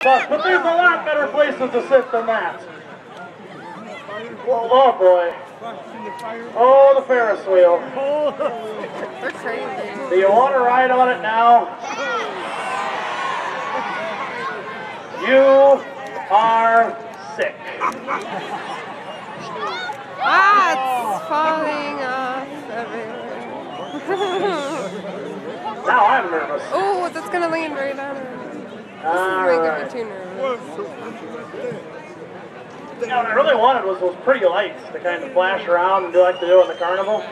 but there's a lot better places to sit than that. Oh boy. Oh, the Ferris wheel. They're crazy. Do you want to ride on it now? You are sick. Ah, it's falling off everywhere. Now I'm nervous. oh, that's gonna land right on. This All right. What I really wanted was those pretty lights to kind of flash around and do like they do in the carnival.